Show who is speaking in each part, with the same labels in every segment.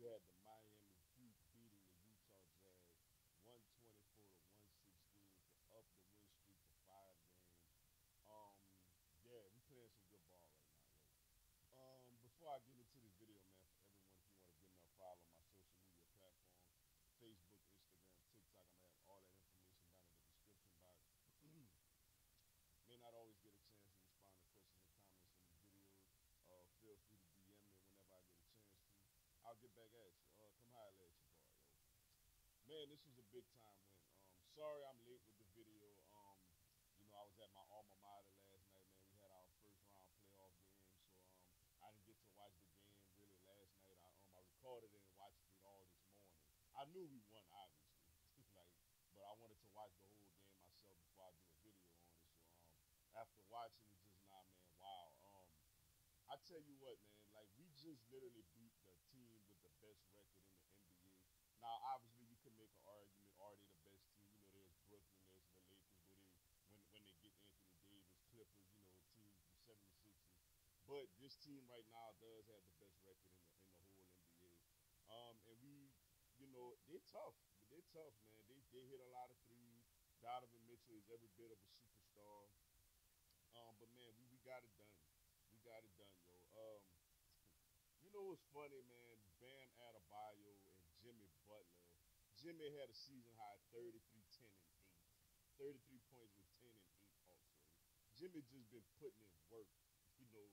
Speaker 1: you had the Miami Heat beating the Utah Jazz 124 to 116 to up the win streak to five games. Um, yeah, we playing some good ball right now, yo. Um, before I get into this video, man, for everyone, if you want to give me a follow on my social media platforms, Facebook, Instagram, TikTok, I'm gonna have all that information down in the description box. May not always get a chance to respond to questions and comments in the videos. Uh, feel free to DM me whenever I get a chance to. I'll get back at you. Uh, come holler at you, boy. Man, this was a big time win. Um, sorry I'm late with the video. Um, you know, I was at my alma mater last night, man. We had our first round playoff game, so um, I didn't get to watch the game really last night. I um, I recorded it and watched it all this morning. I knew we won, obviously, like, but I wanted to watch the whole game myself before I do a video on it. So um, after watching it just now, man, wow. Um, I tell you what, man, like we just literally beat the team with the best record in the NBA. Now, obviously, you can make an argument: are they the best team? You know, there's Brooklyn, there's the Lakers, but they, when when they get Anthony Davis, Clippers, you know, teams the 76ers. But this team right now does have the best record in the in the whole NBA. Um, and we, you know, they're tough. They're tough, man. They they hit a lot of threes. Donovan Mitchell is every bit of a superstar. Um, but man, we, we got it done. We got it done, yo. Um, you know what's funny, man? Jimmy Butler. Jimmy had a season high 33, 10, and 8. 33 points with 10 and 8 also. Jimmy just been putting in work, you know,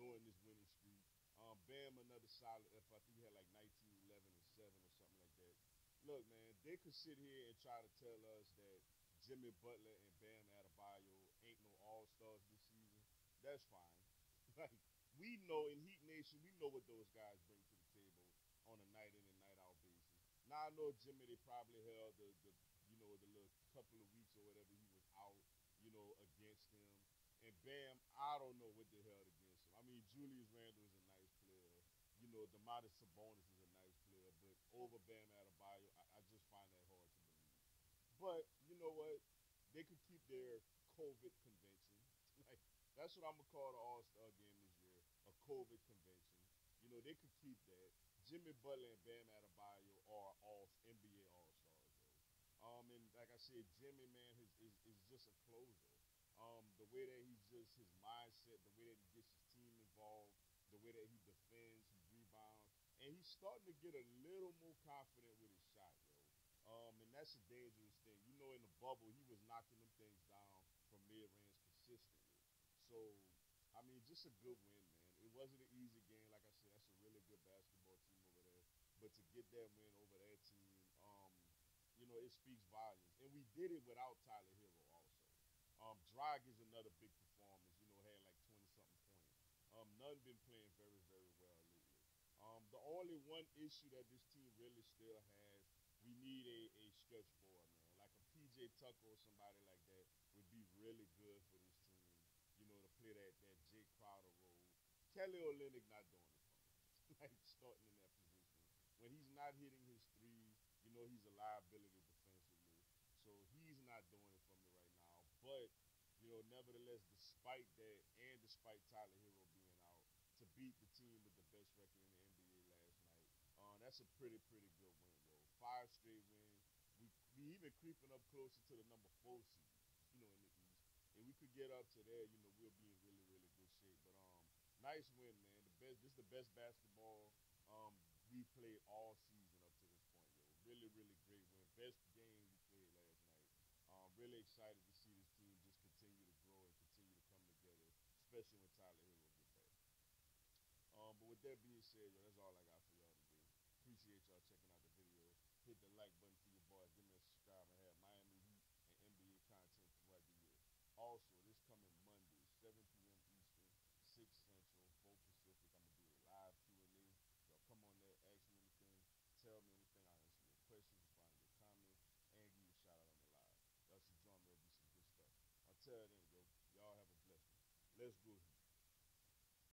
Speaker 1: during this winning streak. Um, Bam another solid effort. I think he had like 19, 11, and 7 or something like that. Look, man, they could sit here and try to tell us that Jimmy Butler and Bam Adebayo ain't no All Stars this season. That's fine. like we know in Heat Nation, we know what those guys bring to the table on a night in and. Now I know Jimmy, they probably held the, the you know the little couple of weeks or whatever he was out, you know, against him. And Bam, I don't know what they held against him. I mean, Julius Randle is a nice player. You know, Domantas Sabonis is a nice player, but over Bam Adebayo, I, I just find that hard to believe. But you know what? They could keep their COVID convention. Like that's what I'm gonna call the All Star game this year, a COVID convention. You know, they could keep that. Jimmy Butler and Bam Adebayo are all NBA All Stars. Um, and like I said, Jimmy man is, is, is just a closer. Um, the way that he's just his mindset, the way that he gets his team involved, the way that he defends, he rebounds, and he's starting to get a little more confident with his shot, yo. Um, and that's a dangerous thing. You know, in the bubble, he was knocking them things down from mid range consistently. So, I mean, just a good win, man. Wasn't an easy game. Like I said, that's a really good basketball team over there. But to get that win over that team, um, you know, it speaks volumes. And we did it without Tyler Herro also. Um, Dragic another big performance. You know, had like 20 something points. Um, Nunn been playing very, very well lately. Um, the only one issue that this team really still has, we need a, a stretch forward, man. Like a PJ Tucker or somebody like that would be really good for this team, you know, to play that, that Jae Crowder. Kelly Olynyk not doing it for me. like starting in that position. When he's not hitting his threes, you know he's a liability defensively. So he's not doing it for me right now. But, you know, nevertheless, despite that and despite Tyler Herro being out, to beat the team with the best record in the NBA last night, uh, that's a pretty, pretty good win, though. Five straight wins. We, we even creeping up closer to the number four seed, you know, in the East. And we could get up to there, you know, we'll be in nice win, man. The best. This is the best basketball um, we played all season up to this point. Yo. Really, really great win. Best game we played last night. Um, really excited to see this team just continue to grow and continue to come together, especially when Tyler Hill gets back. Um, but with that being said, yo, that's all I got for y'all today. Appreciate y'all checking out the video. Hit the like button